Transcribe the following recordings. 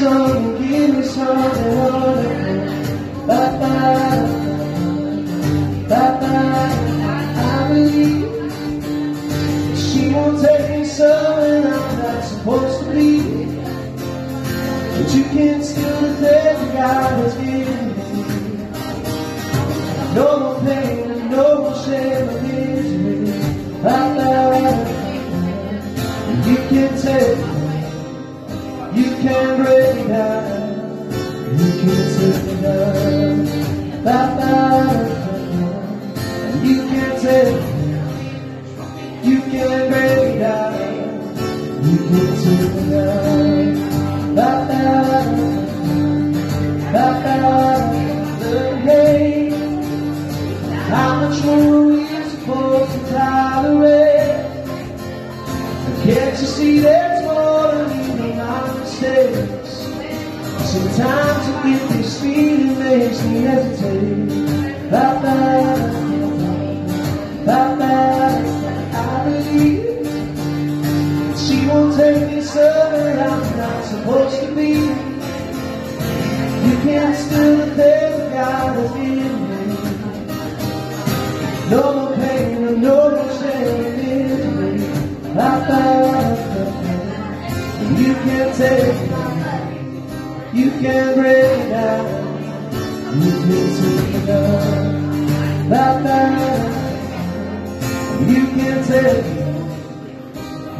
some, give me something wonderful. Bye bye, bye bye. I believe she won't take me somewhere I'm not supposed to be. But you can't steal the thing God has given me. No more pain and no more shame or misery. Bye bye. You can take you can that And you can't tell me, you can't break it down. You can't tell me that matters, that The hate, how much more are we supposed to tolerate Can't you see that? Take me somewhere I'm not supposed to be. You can't steal the things that God given me. No more pain no more shame you can't take it, you can't break it down, You've been sweet enough, not that you can't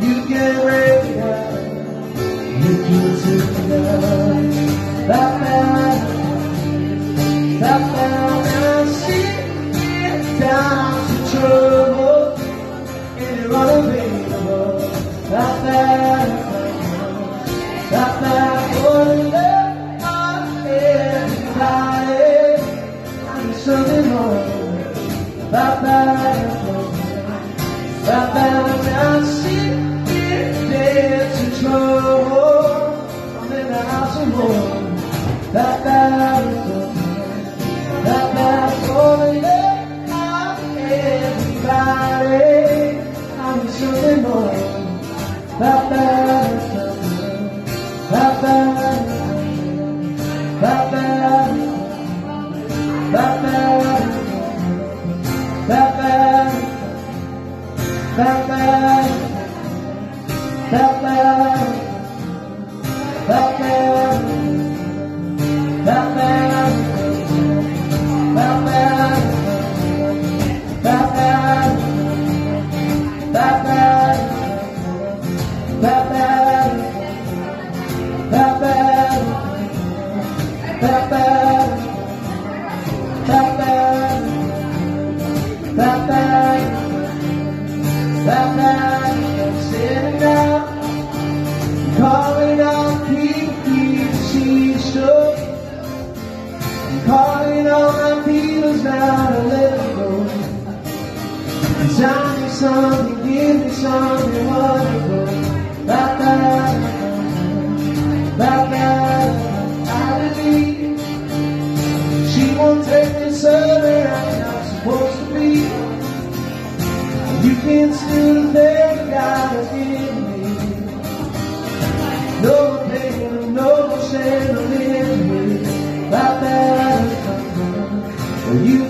you can. turning over. I'm out. I'm bye bye. Bye-bye. That night I'm sitting out, calling on people to see show. I'm calling all my peoples now to let them go. Tell me something, give me something wonderful. That night, that night.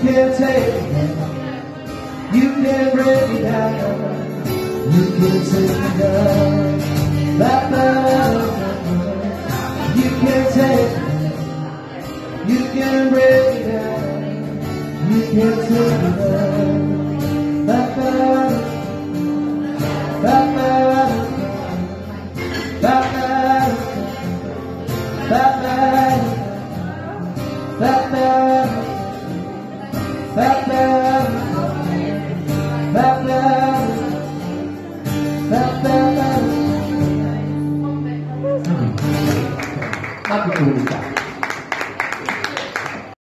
Can take it. You can break it down. You can take it down. Ba, ba, You can take it. You can break it down. You can take it down. Natutuloy ka.